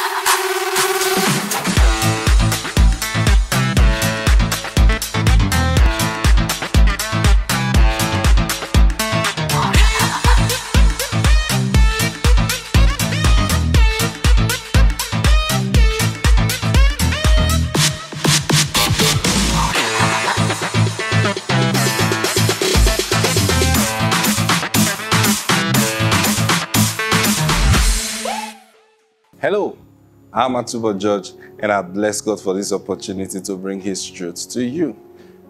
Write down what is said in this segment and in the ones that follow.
Hello, I'm Atubo George, and I bless God for this opportunity to bring His truth to you.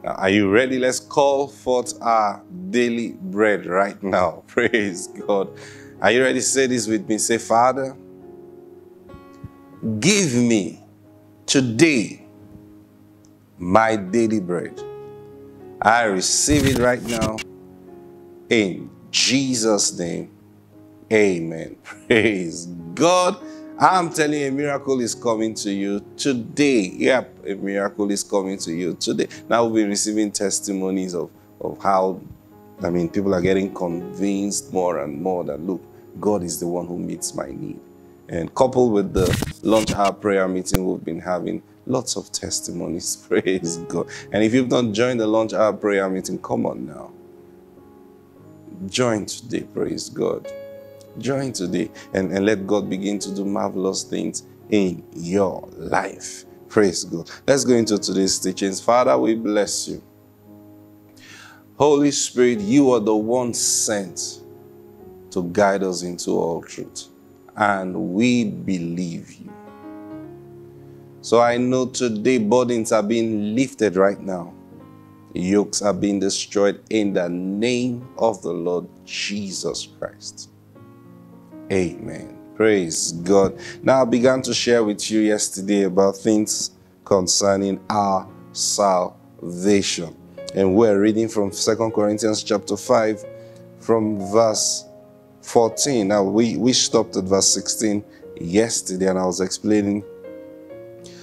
Now, are you ready? Let's call forth our daily bread right now. Praise God. Are you ready say this with me? Say, Father, give me today my daily bread. I receive it right now in Jesus' name. Amen. Praise God. I'm telling you, a miracle is coming to you today. Yep, a miracle is coming to you today. Now we'll be receiving testimonies of, of how, I mean, people are getting convinced more and more that, look, God is the one who meets my need. And coupled with the lunch hour prayer meeting we've been having, lots of testimonies. Praise God. And if you've not joined the lunch hour prayer meeting, come on now. Join today. Praise God. Join today and, and let God begin to do marvelous things in your life. Praise God. Let's go into today's teachings. Father, we bless you. Holy Spirit, you are the one sent to guide us into all truth. And we believe you. So I know today burdens are being lifted right now. Yokes are being destroyed in the name of the Lord Jesus Christ. Amen. Praise God. Now, I began to share with you yesterday about things concerning our salvation. And we're reading from Second Corinthians chapter 5 from verse 14. Now, we, we stopped at verse 16 yesterday, and I was explaining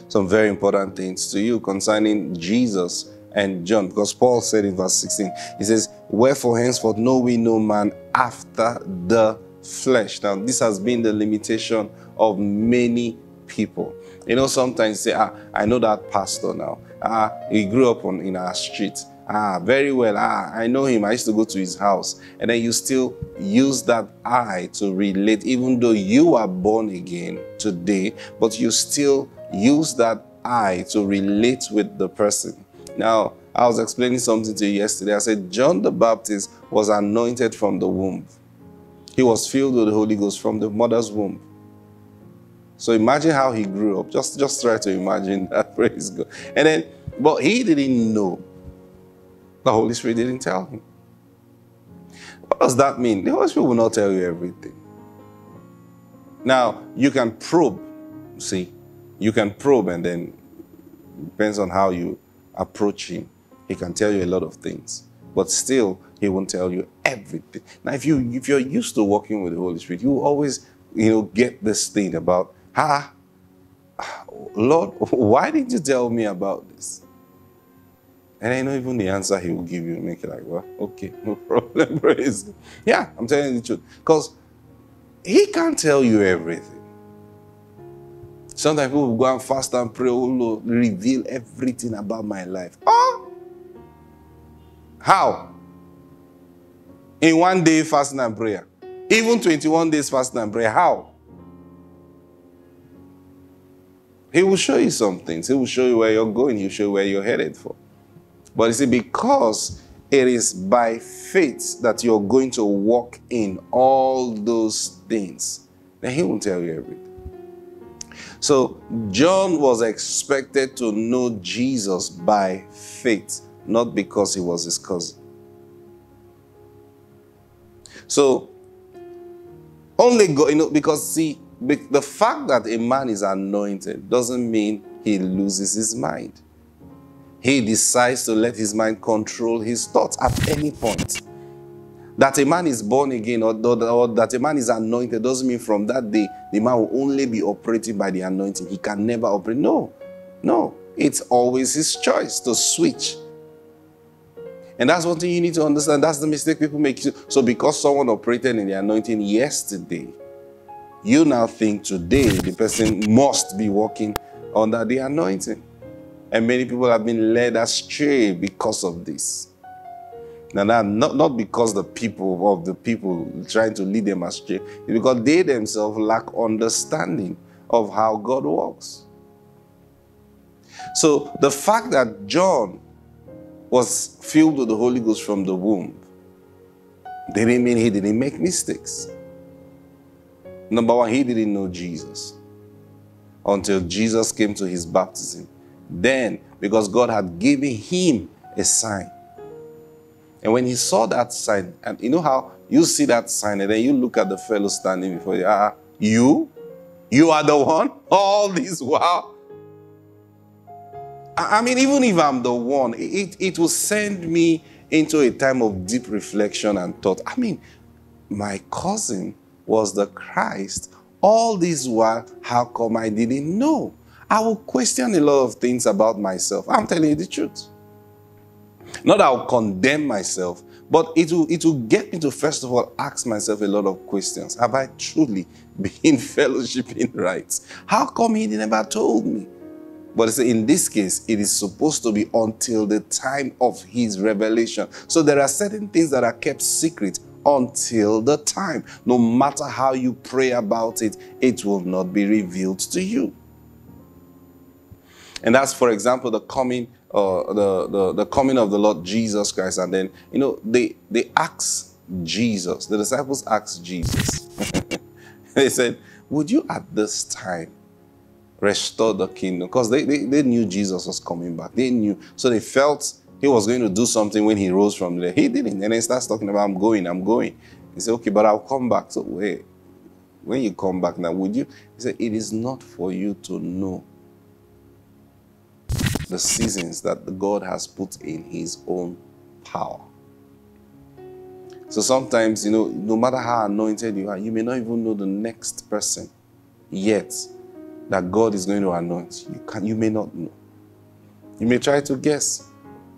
some very important things to you concerning Jesus and John, because Paul said in verse 16, he says, Wherefore henceforth know we no man after the flesh. Now, this has been the limitation of many people. You know, sometimes say, ah, I know that pastor now. Ah, he grew up on in our street. Ah, very well. Ah, I know him. I used to go to his house. And then you still use that eye to relate, even though you are born again today, but you still use that eye to relate with the person. Now, I was explaining something to you yesterday. I said John the Baptist was anointed from the womb. He was filled with the Holy Ghost from the mother's womb. So imagine how he grew up. Just, just try to imagine that. Praise God. And then, but he didn't know. The Holy Spirit didn't tell him. What does that mean? The Holy Spirit will not tell you everything. Now, you can probe, see, you can probe, and then depends on how you approach him. He can tell you a lot of things, but still, he won't tell you everything. Now, if you if you're used to working with the Holy Spirit, you always you know get this thing about ah, Lord, why did you tell me about this? And I know even the answer he will give you, make it like, well, okay, no problem, praise. Yeah, I'm telling you the truth. Because he can't tell you everything. Sometimes people go and fast and pray, oh Lord, reveal everything about my life. Oh! How? In one day fasting and prayer. Even 21 days fasting and prayer. How? He will show you some things. He will show you where you're going. He'll show you where you're headed for. But you see, because it is by faith that you're going to walk in all those things, then he will tell you everything. So John was expected to know Jesus by faith, not because he was his cousin. So only God, you know, because see, the fact that a man is anointed doesn't mean he loses his mind. He decides to let his mind control his thoughts at any point. That a man is born again or, or, that a man is anointed doesn't mean from that day the man will only be operating by the anointing. He can never operate. No, no. It's always his choice to switch. And that's one thing you need to understand. That's the mistake people make. So because someone operated in the anointing yesterday, you now think today the person must be walking under the anointing. And many people have been led astray because of this. Now, not, not because the people of the people trying to lead them astray, it's because they themselves lack understanding of how God works. So the fact that John was filled with the Holy Ghost from the womb they didn't mean he didn't make mistakes. Number one, he didn't know Jesus until Jesus came to his baptism. Then, because God had given him a sign. And when he saw that sign, and you know how you see that sign, and then you look at the fellow standing before you, ah, you? You are the one? All this while? I mean, even if I'm the one, it, it will send me into a time of deep reflection and thought. I mean, my cousin was the Christ. All this while, how come I didn't know? I will question a lot of things about myself. I'm telling you the truth. Not that I'll condemn myself, but it will, it will get me to, first of all, ask myself a lot of questions. Have I truly been fellowshipping right? How come he never told me? But in this case, it is supposed to be until the time of his revelation. So there are certain things that are kept secret until the time. No matter how you pray about it, it will not be revealed to you. And that's, for example, the coming, uh, the, the, the coming of the Lord Jesus Christ. And then, you know, they, they asked Jesus, the disciples asked Jesus. they said, Would you at this time restore the kingdom because they, they, they knew Jesus was coming back. They knew. So they felt he was going to do something when he rose from there. He didn't. And then he starts talking about, I'm going, I'm going. He said, okay, but I'll come back. So wait, when you come back now, would you? He said, it is not for you to know the seasons that God has put in his own power. So sometimes, you know, no matter how anointed you are, you may not even know the next person yet that God is going to anoint, you, can, you may not know. You may try to guess,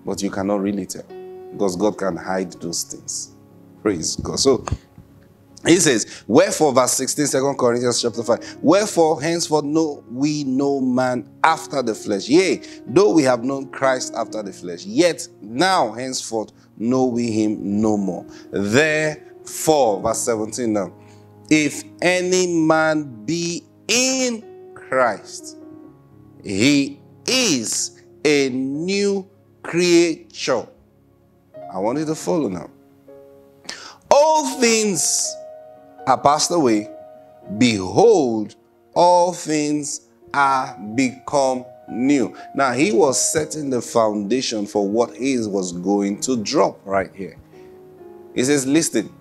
but you cannot really tell because God can hide those things. Praise God. So he says, Wherefore, verse 16, 2 Corinthians chapter 5, Wherefore, henceforth know we no man after the flesh. Yea, though we have known Christ after the flesh, yet now, henceforth, know we him no more. Therefore, verse 17 now, if any man be in Christ. He is a new creature. I want you to follow now. All things are passed away. Behold, all things are become new. Now, he was setting the foundation for what he was going to drop right here. He says, Listen,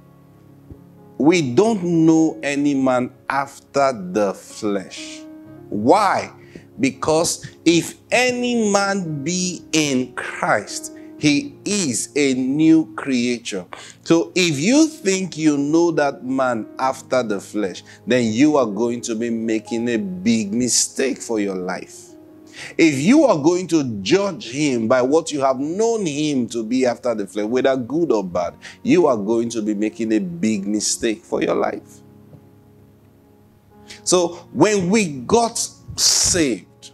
we don't know any man after the flesh. Why? Because if any man be in Christ, he is a new creature. So if you think you know that man after the flesh, then you are going to be making a big mistake for your life. If you are going to judge him by what you have known him to be after the flesh, whether good or bad, you are going to be making a big mistake for your life. So when we got saved,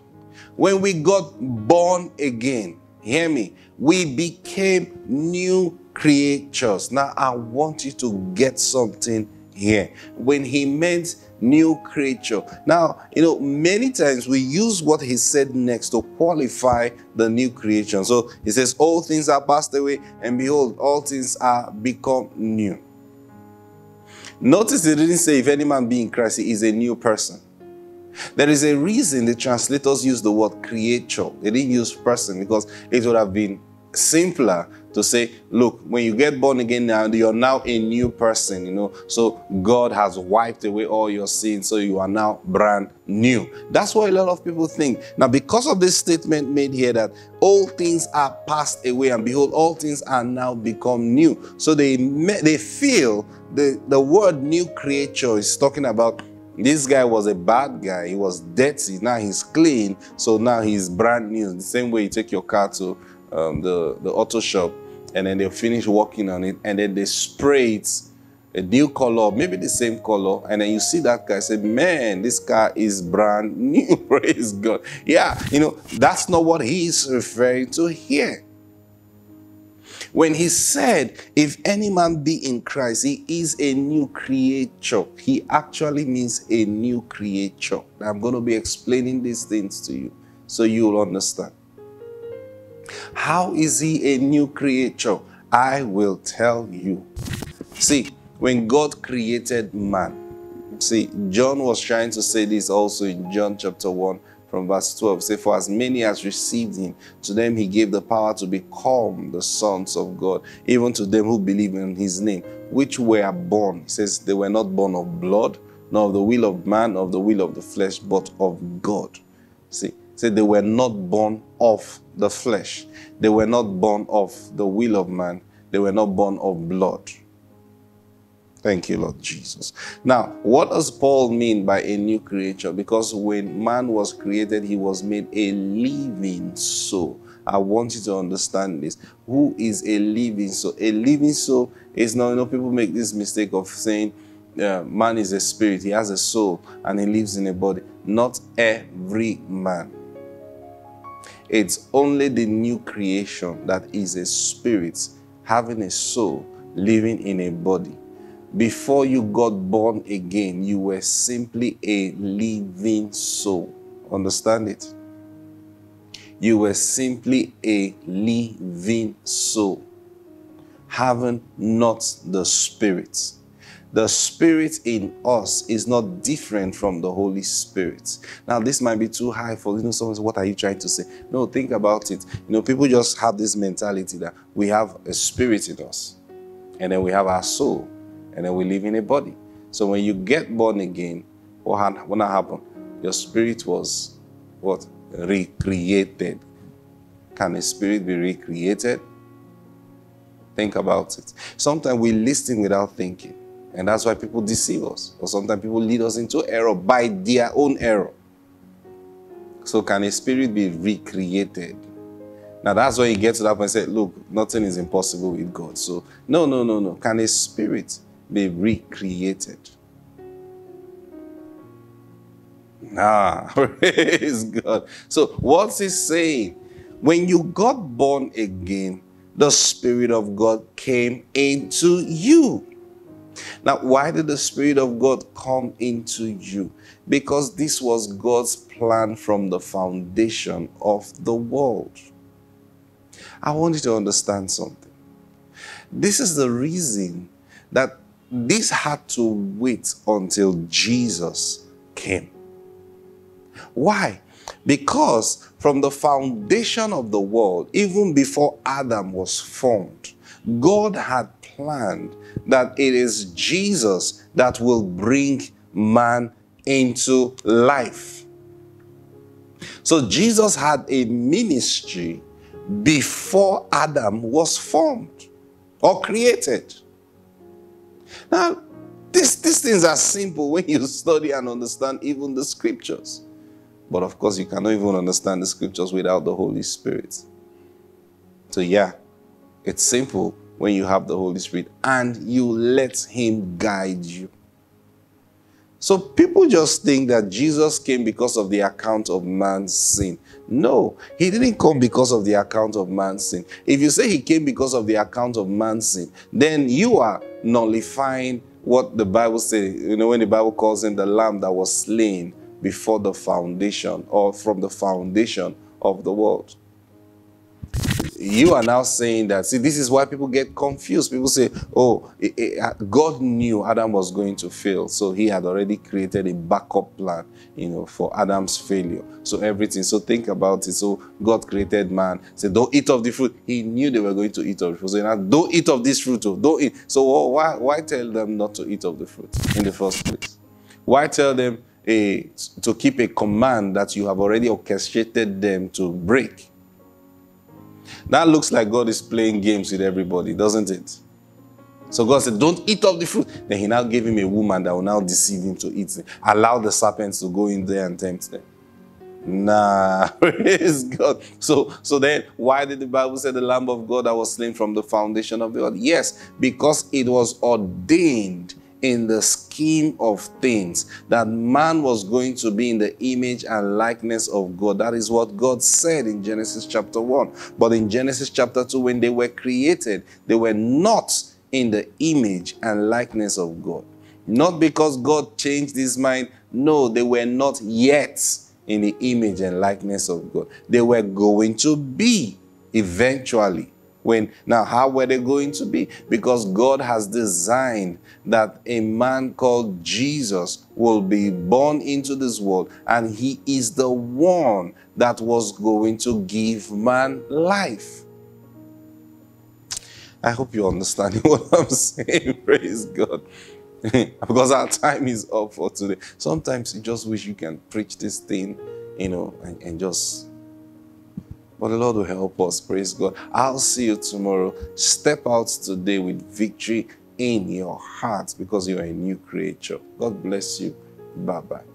when we got born again, hear me, we became new creatures. Now I want you to get something here. When he meant new creature. Now, you know, many times we use what he said next to qualify the new creation. So he says, All things are passed away, and behold, all things are become new. Notice he didn't say, if any man be in Christ, he is a new person. There is a reason the translators use the word creature. They didn't use person because it would have been simpler to say, look, when you get born again now, you're now a new person, you know. So God has wiped away all your sins, so you are now brand new. That's what a lot of people think. Now, because of this statement made here that all things are passed away, and behold, all things are now become new. So they they feel the, the word new creature is talking about this guy was a bad guy. He was dirty. Now he's clean. So now he's brand new. The same way you take your car to um, the, the auto shop and then they'll finish working on it and then they spray it a new color, maybe the same color, and then you see that guy say, man, this car is brand new. Praise God. Yeah, you know, that's not what he's referring to here. When he said, if any man be in Christ, he is a new creature, he actually means a new creature. I'm going to be explaining these things to you so you'll understand. How is he a new creature? I will tell you. See, when God created man, see, John was trying to say this also in John chapter 1 from verse 12. Say, For as many as received him, to them he gave the power to become the sons of God, even to them who believe in his name, which were born. He says, They were not born of blood, nor of the will of man, nor of the will of the flesh, but of God. See, they were not born of the flesh. They were not born of the will of man. They were not born of blood. Thank you, Lord Jesus. Now, what does Paul mean by a new creature? Because when man was created, he was made a living soul. I want you to understand this. Who is a living soul? A living soul is not, you know, people make this mistake of saying uh, man is a spirit, he has a soul, and he lives in a body. Not every man. It's only the new creation that is a spirit having a soul living in a body before you got born again, you were simply a living soul. Understand it? You were simply a living soul, having not the Spirit. The Spirit in us is not different from the Holy Spirit. Now, this might be too high for you know someone. What are you trying to say? No, think about it. You know, people just have this mentality that we have a spirit in us, and then we have our soul and then we live in a body. So when you get born again, what, had, what happened? Your spirit was what? Recreated. Can a spirit be recreated? Think about it. Sometimes we listen without thinking. And that's why people deceive us. Or sometimes people lead us into error by their own error. So can a spirit be recreated? Now that's why you get to that point and say, look, nothing is impossible with God. So no, no, no, no. Can a spirit be recreated. Ah, praise God. So, what's he saying? When you got born again, the Spirit of God came into you. Now, why did the Spirit of God come into you? Because this was God's plan from the foundation of the world. I want you to understand something. This is the reason that this had to wait until Jesus came. Why? Because from the foundation of the world, even before Adam was formed, God had planned that it is Jesus that will bring man into life. So Jesus had a ministry before Adam was formed or created. Now, these, these things are simple when you study and understand even the scriptures. But of course, you cannot even understand the scriptures without the Holy Spirit. So, yeah, it's simple when you have the Holy Spirit and you let Him guide you. So, people just think that Jesus came because of the account of man's sin. No, He didn't come because of the account of man's sin. If you say He came because of the account of man's sin, then you are nullifying what the Bible says. You know, when the Bible calls him the lamb that was slain before the foundation or from the foundation of the world you are now saying that. See, this is why people get confused. People say, oh, it, it, uh, God knew Adam was going to fail, so he had already created a backup plan, you know, for Adam's failure. So everything. So think about it. So God created man. Said, don't eat of the fruit. He knew they were going to eat of the fruit. So now, don't eat of this fruit. Oh, don't eat. So why, why tell them not to eat of the fruit in the first place? Why tell them a, to keep a command that you have already orchestrated them to break? That looks like God is playing games with everybody, doesn't it? So God said, Don't eat of the fruit. Then He now gave him a woman that will now deceive him to eat. Allow the serpents to go in there and tempt them. Nah, praise God. So, so then, why did the Bible say the Lamb of God that was slain from the foundation of the earth? Yes, because it was ordained in the scheme of things that man was going to be in the image and likeness of God. That is what God said in Genesis chapter 1. But in Genesis chapter 2, when they were created, they were not in the image and likeness of God. Not because God changed his mind. No, they were not yet in the image and likeness of God. They were going to be eventually. When now, how were they going to be? Because God has designed that a man called Jesus will be born into this world, and he is the one that was going to give man life. I hope you understand what I'm saying. Praise God. because our time is up for today. Sometimes you just wish you can preach this thing, you know, and, and just. But the Lord will help us. Praise God. I'll see you tomorrow. Step out today with victory in your heart because you're a new creature. God bless you. Bye bye.